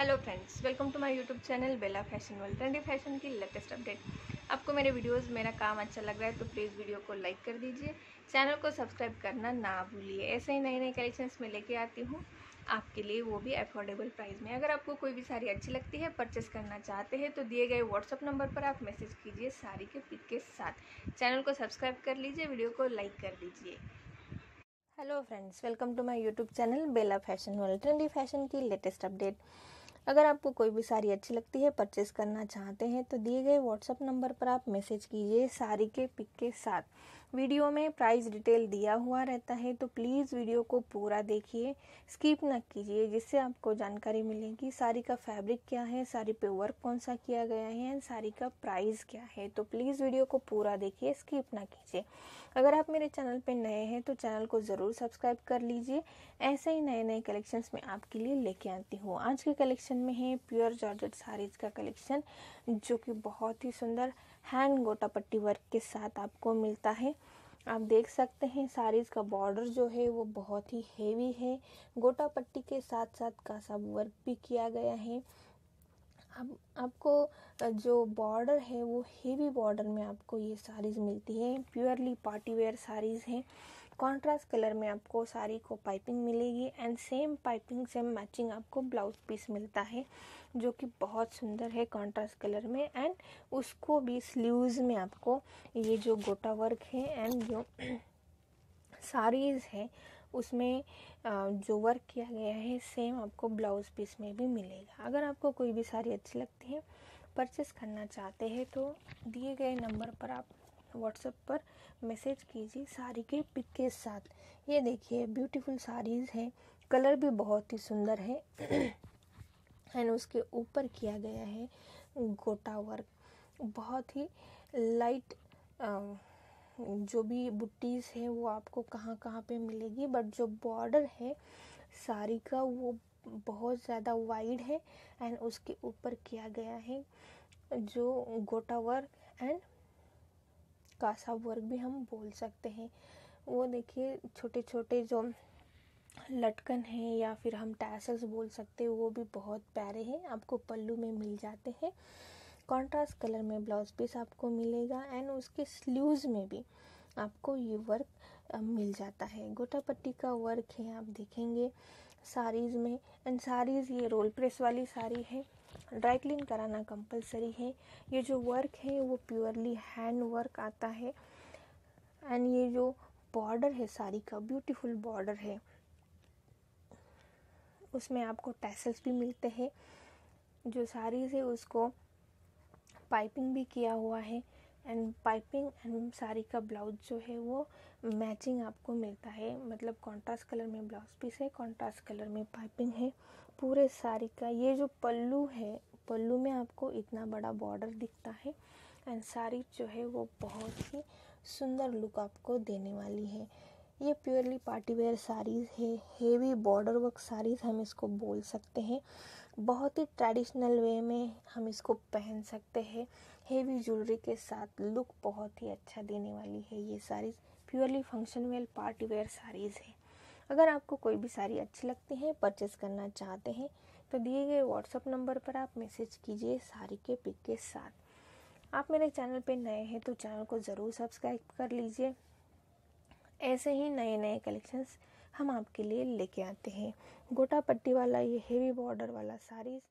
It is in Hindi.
Hello friends welcome to my YouTube channel Bela fashion world trendy fashion की लेटेस्ट अपडेट आपको मेरे वीडियोस मेरा काम अच्छा लग रहा है तो प्लीज़ वीडियो को लाइक कर दीजिए। चैनल को सब्सक्राइब करना ना भूलिए। ऐसे ही नए नए कलेक्शंस में लेके आती हूँ। आपके लिए वो भी अफोर्डेबल प्राइस में। अगर आपको कोई भी साड़ी अच्छी लगती है परचेस करना चाहते हैं तो दिए गए व्हाट्सअप नंबर पर आप मैसेज कीजिए साड़ी के पिक के साथ। चैनल को सब्सक्राइब कर लीजिए वीडियो को लाइक कर दीजिए। Hello friends welcome to my YouTube channel Bela fashion world trendy fashion की लेटेस्ट अपडेट अगर आपको कोई भी साड़ी अच्छी लगती है परचेस करना चाहते हैं तो दिए गए व्हाट्सअप नंबर पर आप मैसेज कीजिए साड़ी के पिक के साथ। वीडियो में प्राइस डिटेल दिया हुआ रहता है तो प्लीज़ वीडियो को पूरा देखिए स्किप न कीजिए, जिससे आपको जानकारी मिलेगी साड़ी का फैब्रिक क्या है साड़ी पे वर्क कौन सा किया गया है एंड साड़ी का प्राइस क्या है। तो प्लीज़ वीडियो को पूरा देखिए स्किप ना कीजिए। अगर आप मेरे चैनल पे नए हैं तो चैनल को ज़रूर सब्सक्राइब कर लीजिए। ऐसे ही नए नए कलेक्शंस में आपके लिए लेके आती हूँ। आज के कलेक्शन में है प्योर जॉर्जेट साड़ीज़ का कलेक्शन, जो कि बहुत ही सुंदर हैंड गोटा पट्टी वर्क के साथ आपको मिलता है। आप देख सकते हैं साड़ीज़ का बॉर्डर जो है वो बहुत ही हेवी है। गोटा पट्टी के साथ साथ का सब वर्क भी किया गया है। अब, आपको जो बॉर्डर है, वो हेवी बॉर्डर में आपको ये साड़ीज़ मिलती है। प्योरली पार्टी वेयर साड़ीज़ हैं। कॉन्ट्रास्ट कलर में आपको साड़ी को पाइपिंग मिलेगी and same piping same matching आपको ब्लाउज पीस मिलता है, जो कि बहुत सुंदर है कॉन्ट्रास्ट कलर में एंड उसको भी स्लीव्स में आपको ये जो गोटा वर्क है एंड जो साड़ीज़ है उसमें जो वर्क किया गया है सेम आपको ब्लाउज पीस में भी मिलेगा। अगर आपको कोई भी साड़ी अच्छी लगती है परचेस करना चाहते हैं तो दिए गए नंबर पर आप व्हाट्सएप पर मैसेज कीजिए साड़ी के पिक के साथ। ये देखिए ब्यूटीफुल साड़ीज़ है। कलर भी बहुत ही सुंदर है। एंड उसके ऊपर किया गया है गोटा वर्क बहुत ही लाइट जो भी बुट्टीज़ है, वो आपको कहाँ कहाँ पे मिलेगी बट जो बॉर्डर है, साड़ी का वो बहुत ज़्यादा वाइड है एंड उसके ऊपर किया गया है जो गोटा वर्क एंड कासा वर्क भी हम बोल सकते हैं। वो देखिए छोटे छोटे जो लटकन है या फिर हम टैसल्स बोल सकते हैं, वो भी बहुत प्यारे हैं, आपको पल्लू में मिल जाते हैं। कॉन्ट्रास्ट कलर में ब्लाउज पीस आपको मिलेगा एंड उसके स्लीव्स में भी आपको ये वर्क मिल जाता है। गोटा पट्टी का वर्क है, आप देखेंगे साड़ीज़ में। एंड साड़ीज़ ये रोल प्रेस वाली साड़ी है। ड्राई क्लीन कराना कंपलसरी है। ये जो वर्क है, वो प्योरली हैंड वर्क आता है। एंड ये जो बॉर्डर है साड़ी का ब्यूटीफुल बॉर्डर है। उसमें आपको टैसल्स भी मिलते हैं। जो साड़ीज़ है, उसको पाइपिंग भी किया हुआ है एंड पाइपिंग एंड साड़ी का ब्लाउज जो है वो मैचिंग आपको मिलता है। मतलब कॉन्ट्रास्ट कलर में ब्लाउज पीस है कॉन्ट्रास्ट कलर में पाइपिंग है। पूरे साड़ी का ये जो पल्लू है, पल्लू में आपको इतना बड़ा बॉर्डर दिखता है एंड साड़ी जो है वो बहुत ही सुंदर लुक आपको देने वाली है। ये प्योरली पार्टी वेयर साड़ीज़ है हेवी बॉर्डर वर्क साड़ीज़ हम इसको बोल सकते हैं। बहुत ही ट्रेडिशनल वे में हम इसको पहन सकते हैं। हेवी ज्वेलरी के साथ लुक बहुत ही अच्छा देने वाली है ये saris. Purely function wear party wear saris है। अगर आपको कोई भी साड़ी अच्छी लगती है परचेस करना चाहते हैं तो दिए गए व्हाट्सअप नंबर पर आप मैसेज कीजिए साड़ी के पिक के साथ। आप मेरे चैनल पे नए हैं तो चैनल को ज़रूर सब्सक्राइब कर लीजिए। ऐसे ही नए नए कलेक्शंस हम आपके लिए लेके आते हैं। गोटा पट्टी वाला, ये हेवी बॉर्डर वाला साड़ीज़